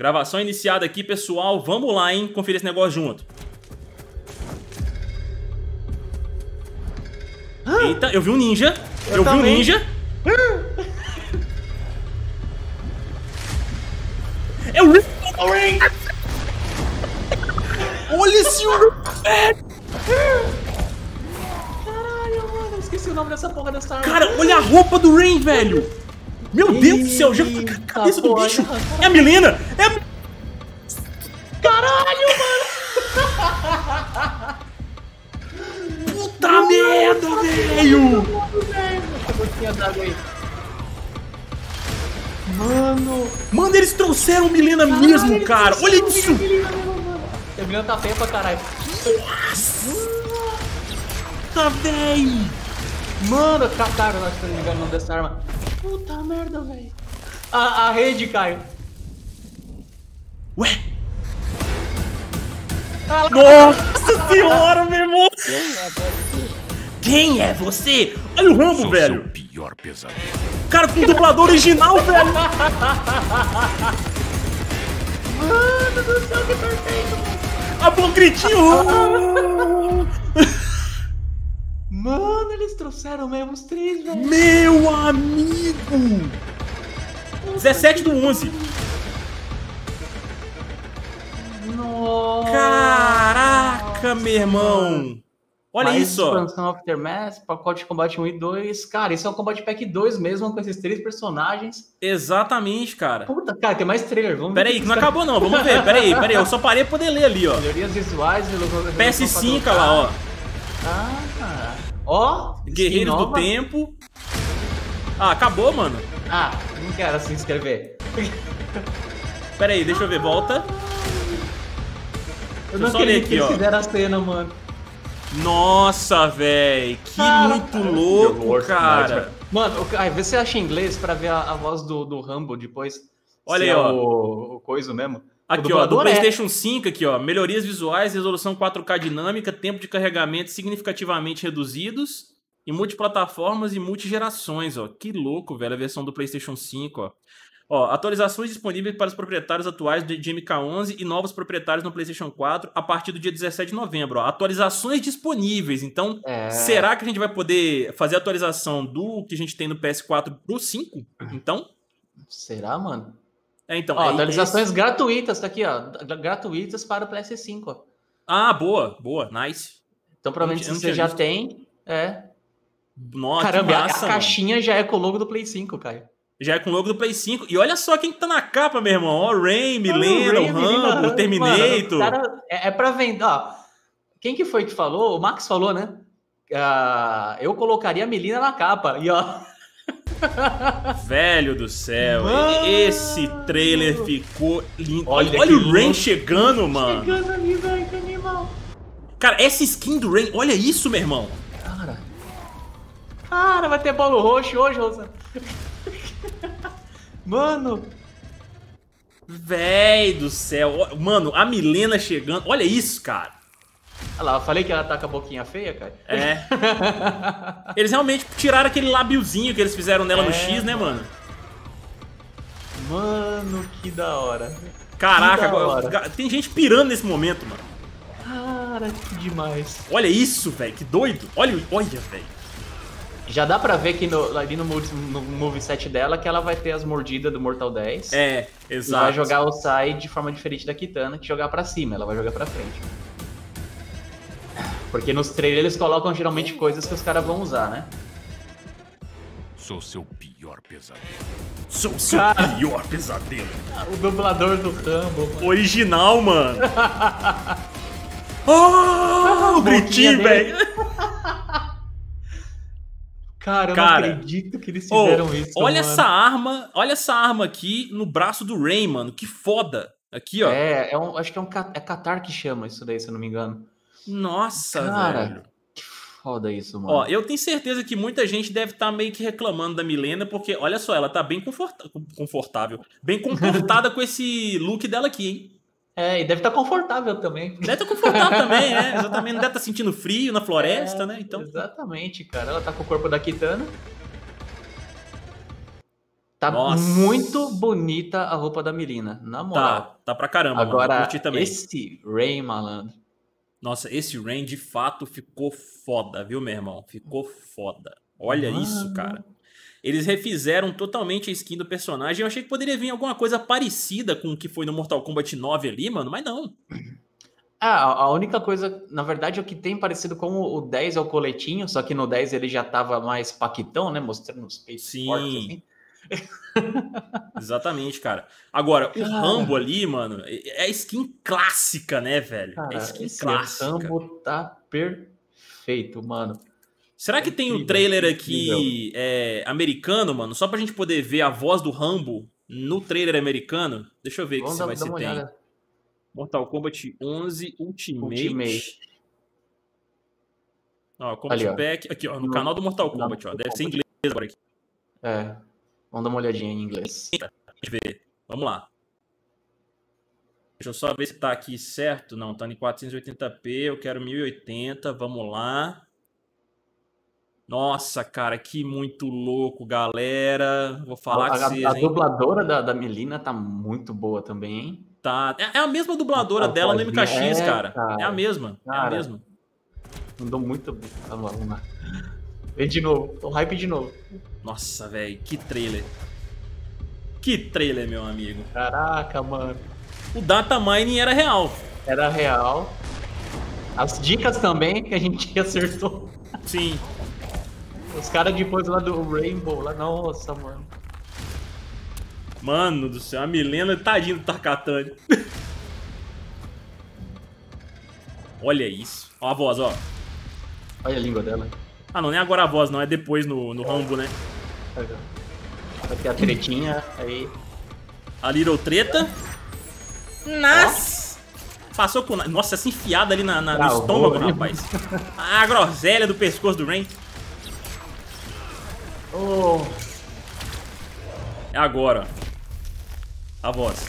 Gravação iniciada aqui, pessoal. Vamos lá, hein? Conferir esse negócio junto. Eita, eu vi um ninja. Eu, eu vi um ninja. É o Ring! Olha esse Caralho, mano, esqueci o nome dessa porra dessa arma. Cara, olha a roupa do Rain, velho! Meu Eita Deus do céu, já a cabeça do bicho! É a Milena! É a... Caralho, mano! Puta merda, velho! Mano! Mano, eles trouxeram Milena caralho, mesmo, cara! Olha isso! A Milena tá feia pra caralho. Nossa! Tá, véi! Mano, cataram, nós estamos ligando o nome dessa arma. Puta merda, velho. A, a rede, Caio. Ué? Nossa senhora, meu irmão! Quem é você? Olha o Rambo, Sou velho! Seu pior pesadelo. Cara, com o dublador original, velho! Mano do céu, que perfeito! A bom gritinho! Mano, eles trouxeram mesmo os três, velho. Meu amigo! 17 do 11. Nossa. Caraca, meu irmão. Olha Mais isso, expansão Aftermath, pacote de combate 1 e 2. Cara, isso é um combate pack 2 mesmo, com esses três personagens. Exatamente, cara. Puta, cara, tem mais trailer. Vamos pera aí, que não acabou não. Vamos ver. Pera aí, pera aí. Eu só parei pra poder ler ali, ó. Melhorias visuais. PS5 lá, ó. Ah, ó. Guerreiros do Tempo. Ah, acabou, mano. Ah, não quero se inscrever. Pera aí, deixa eu ver. Volta. Eu deixa não queria que eles fizeram a cena, mano. Nossa, velho, que ah, muito louco, cara. Mano, ai, vê se acha em inglês pra ver a, a voz do, do Rambo depois. Olha aí, é ó. O, o coisa mesmo. Aqui, ó, do PlayStation é. 5, aqui, ó. Melhorias visuais, resolução 4K dinâmica, tempo de carregamento significativamente reduzidos, e multiplataformas e multigerações, ó. Que louco, velho, a versão do PlayStation 5, ó. Ó, atualizações disponíveis para os proprietários atuais de MK11 e novos proprietários no PlayStation 4 a partir do dia 17 de novembro. Ó. Atualizações disponíveis. Então, é... será que a gente vai poder fazer a atualização do que a gente tem no PS4 pro 5? Então? Será, mano? É, então. Ó, é, atualizações esse... gratuitas, tá aqui, ó. Gratuitas para o PS5, ó. Ah, boa, boa, nice. Então, provavelmente, se você já visto. tem, é. Nossa, Caramba, massa, a, a caixinha já é com o logo do Play 5, Caio. Já é com o logo do Play 5. E olha só quem tá na capa, meu irmão. Ó, o Rain, Milena, o Rambo, o Terminator. Mano, cara, é, é pra vender. Ó, quem que foi que falou? O Max falou, né? Uh, eu colocaria a Melina na capa. E ó. Velho do céu, mano. esse trailer ficou lindo. Olha, olha o Rain chegando, mano. Chegando ali, velho, que animal. Cara, essa skin do Rain, olha isso, meu irmão. Cara. Cara, vai ter bolo roxo hoje, Rosa. Mano! Véi do céu. Mano, a Milena chegando. Olha isso, cara. Olha lá, eu falei que ela tá com a boquinha feia, cara. É. eles realmente tiraram aquele labiozinho que eles fizeram nela é, no X, né, mano? Mano, que da hora. Caraca, da hora. tem gente pirando nesse momento, mano. Cara, que demais. Olha isso, velho, que doido. Olha, olha, velho. Já dá pra ver que no, ali no, no moveset dela que ela vai ter as mordidas do Mortal 10. É, exato. E vai jogar o Sai de forma diferente da Kitana, que jogar pra cima, ela vai jogar pra frente. Porque nos trailers eles colocam geralmente coisas que os caras vão usar, né? Sou seu pior pesadelo. Sou seu cara, pior pesadelo. O dublador do Rambo. Mano. Original, mano. oh, o gritinho, velho. Cara, eu Cara, não acredito que eles fizeram oh, isso. Olha mano. essa arma, olha essa arma aqui no braço do Ray, mano. Que foda. Aqui, ó. É, é um, acho que é um é Qatar que chama isso daí, se eu não me engano. Nossa, Cara, velho. Que foda isso, mano. Ó, eu tenho certeza que muita gente deve estar tá meio que reclamando da Milena, porque olha só, ela tá bem confortável, bem comportada com esse look dela aqui, hein? É, e deve estar tá confortável também. Deve estar tá confortável também, é. Exatamente. Não deve estar tá sentindo frio na floresta, é, né? Então... Exatamente, cara. Ela tá com o corpo da Kitana. Tá Nossa. muito bonita a roupa da Melina, na moral. Tá, tá pra caramba, mano. Eu Agora, também. esse Ray, malandro. Nossa, esse Rain de fato ficou foda, viu, meu irmão? Ficou foda. Olha Mano. isso, cara. Eles refizeram totalmente a skin do personagem. Eu achei que poderia vir alguma coisa parecida com o que foi no Mortal Kombat 9 ali, mano, mas não. Ah, a única coisa, na verdade, é o que tem parecido com o o 10 é o coletinho, só que no 10 ele já tava mais paquitão, né? Mostrando os peitos Sim. fortes, assim. Exatamente, cara. Agora, o Cara. Rambo ali, mano, é a skin clássica, né, velho? é Cara, skin esse clássica. Rambo tá perfeito, mano. Será que tem um Incrível, trailer aqui é, americano, mano? Só pra gente poder ver a voz do Rambo no trailer americano? Deixa eu ver aqui se vai se tem. olhada. Mortal Kombat 11 Ultimate. Ultimate. Ó, Combat Ali, ó. Pack. Aqui, ó, no No- canal do Mortal Kombat, ó. Deve ser inglês agora aqui. É. Vamos dar uma olhadinha em inglês. Ver. Vamos lá. Deixa eu só ver se tá aqui certo. Não, tá em 480p. Eu quero 1080. Vamos lá. Nossa, cara, que muito louco, galera. Vou falar a, com a- vocês, a hein? dubladora da, da Melina tá muito boa também, hein? Tá. É é a mesma dubladora A dela no MKX, é, cara. cara. É a mesma. É a Cara. mesma. Mandou muito bem. Vamos lá, vamos lá. Vem de novo. Tô hype de novo. Nossa, velho, que trailer. Que trailer, meu amigo. Caraca, mano. O data mining era real. Era real. As dicas também que a gente acertou. Sim. Os caras depois lá do Rainbow, lá, nossa, mano. Mano do céu, a Milena tadinho do Tarkatane. Olha isso. Ó a voz, ó. Olha a língua dela. Ah, não, nem agora a voz, não. É depois no, no Rambo, né? Vai ter a tretinha, aí. A Little Treta. Nossa! Passou com. Nossa, essa enfiada ali na, na- no Travou estômago, rapaz. A groselha do pescoço do Rain. Oh, É agora, ó. A voz.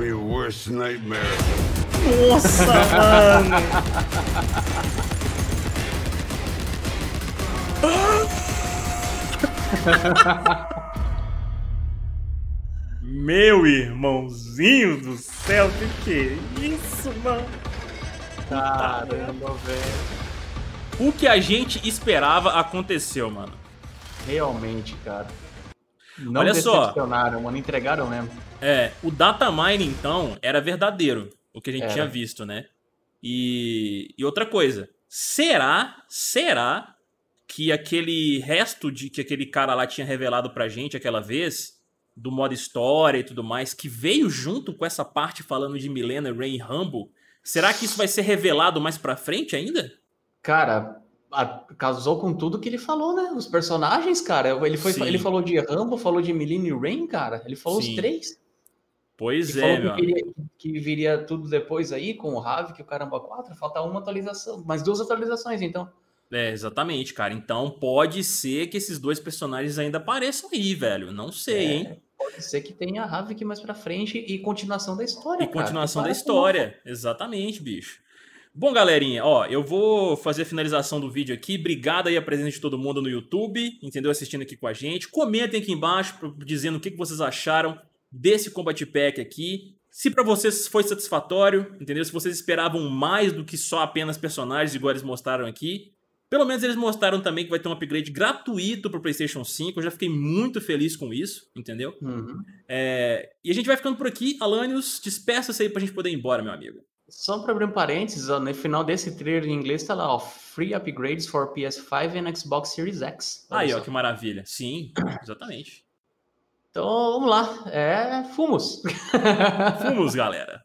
I'm your worst nightmare. Nossa, mano. Meu irmãozinho do céu, que que é isso, mano? caramba, velho. O que a gente esperava aconteceu, mano. Realmente, cara. Não Olha só. mano. Entregaram mesmo. É, o data mining, então, era verdadeiro, o que a gente Era. tinha visto, né? E, e outra coisa, será, será que aquele resto de que aquele cara lá tinha revelado pra gente aquela vez, do modo história e tudo mais, que veio junto com essa parte falando de Milena, Ray e Rumble, será que isso vai ser revelado mais pra frente ainda? Cara, casou com tudo que ele falou, né? Os personagens, cara. Ele, foi, Sim. ele falou de Rambo, falou de Millennium e Rain, cara. Ele falou Sim. os três. Pois E é, meu que, queria- que viria tudo depois aí, com o Havik, o Caramba 4. Falta uma atualização, mais duas atualizações, então. É, exatamente, cara. Então pode ser que esses dois personagens ainda apareçam aí, velho. Não sei, É, hein? Pode ser que tenha Havik mais pra frente e continuação da história. E cara. continuação da história. Exatamente, bicho. Bom, galerinha, ó, eu vou fazer a finalização do vídeo aqui. Obrigado aí a presença de todo mundo no YouTube, entendeu? Assistindo aqui com a gente. Comentem aqui embaixo dizendo o que vocês acharam desse Combat Pack aqui. Se pra vocês foi satisfatório, entendeu? Se vocês esperavam mais do que só apenas personagens, igual eles mostraram aqui. Pelo menos eles mostraram também que vai ter um upgrade gratuito pro PlayStation 5. Eu já fiquei muito feliz com isso, entendeu? Uhum. É, E a gente vai ficando por aqui. Alanios, despeça-se aí pra gente poder ir embora, meu amigo. Só para abrir um parênteses, ó, no final desse trailer em inglês tá lá, ó, free upgrades for PS5 and Xbox Series X. Olha Aí, ó, só. que maravilha. Sim, exatamente. Então, vamos lá. É, fumos. Fomos, galera.